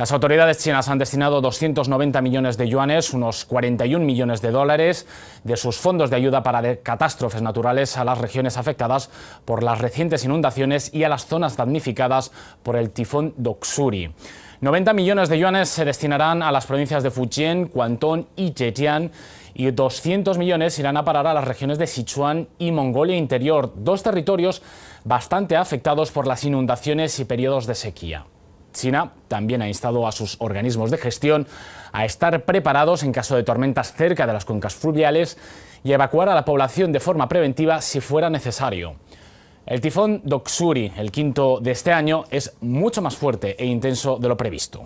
Las autoridades chinas han destinado 290 millones de yuanes, unos 41 millones de dólares, de sus fondos de ayuda para catástrofes naturales a las regiones afectadas por las recientes inundaciones y a las zonas damnificadas por el tifón Doksuri. 90 millones de yuanes se destinarán a las provincias de Fujian, Guangdong y Zhejiang y 200 millones irán a parar a las regiones de Sichuan y Mongolia Interior, dos territorios bastante afectados por las inundaciones y periodos de sequía. China también ha instado a sus organismos de gestión a estar preparados en caso de tormentas cerca de las cuencas fluviales y evacuar a la población de forma preventiva si fuera necesario. El tifón Doksuri, el quinto de este año, es mucho más fuerte e intenso de lo previsto.